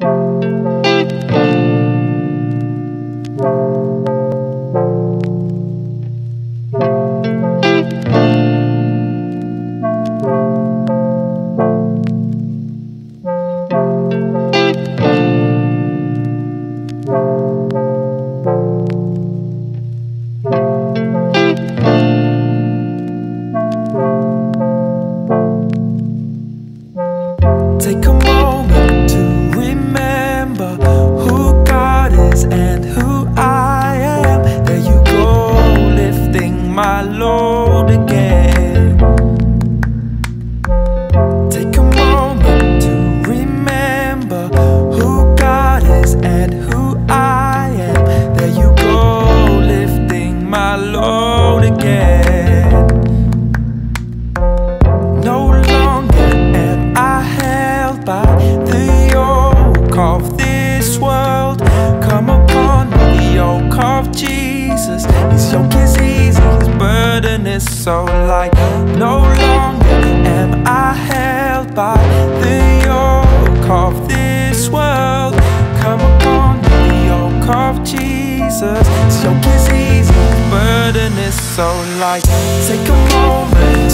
Take load again. Take a moment to remember who God is and who I am. There you go, lifting my load so light. No longer am I held by the yoke of this world. Come upon the yoke of Jesus. His yoke is easy, burden is so light. Take a moment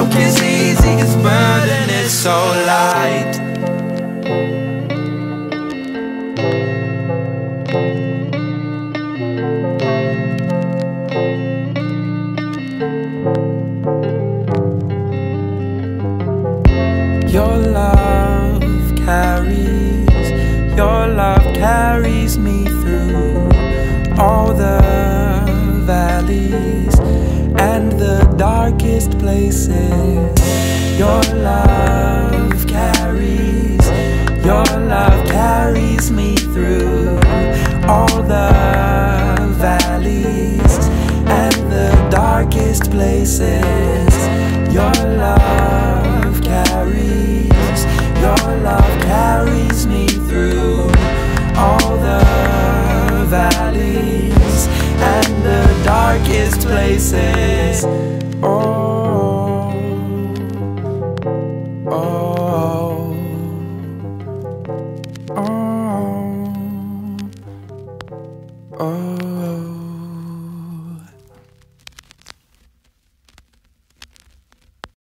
Is easy, his burden is so light. Your love carries, your love carries me through all the valleys darkest places. Your love carries, your love carries me through all the valleys and the darkest places. Your love carries, your love carries me through all darkest places. Oh, oh, oh, oh.